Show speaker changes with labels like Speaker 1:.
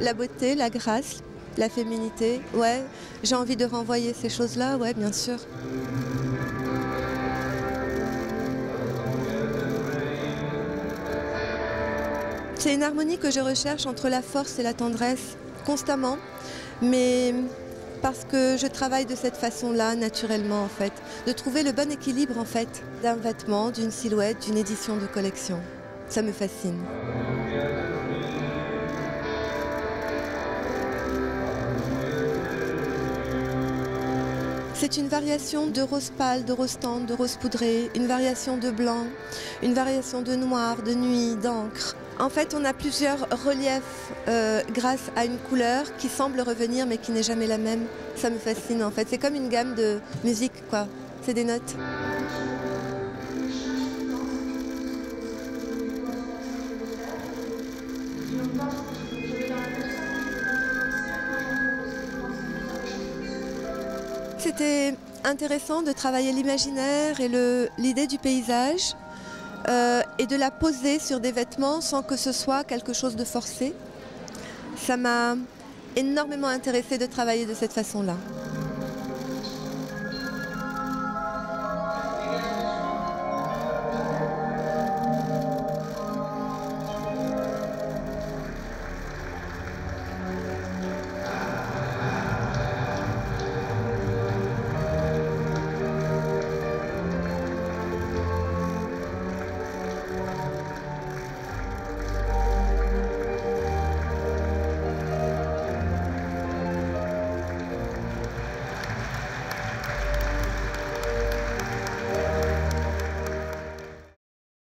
Speaker 1: la beauté, la grâce, la féminité. Ouais, j'ai envie de renvoyer ces choses-là, ouais, bien sûr. C'est une harmonie que je recherche entre la force et la tendresse constamment, mais parce que je travaille de cette façon-là, naturellement en fait, de trouver le bon équilibre en fait d'un vêtement, d'une silhouette, d'une édition de collection. Ça me fascine. C'est une variation de rose pâle, de rose tendre, de rose poudré, une variation de blanc, une variation de noir, de nuit, d'encre. En fait, on a plusieurs reliefs euh, grâce à une couleur qui semble revenir mais qui n'est jamais la même. Ça me fascine en fait. C'est comme une gamme de musique, quoi. C'est des notes. C'était intéressant de travailler l'imaginaire et l'idée du paysage euh, et de la poser sur des vêtements sans que ce soit quelque chose de forcé. Ça m'a énormément intéressé de travailler de cette façon-là.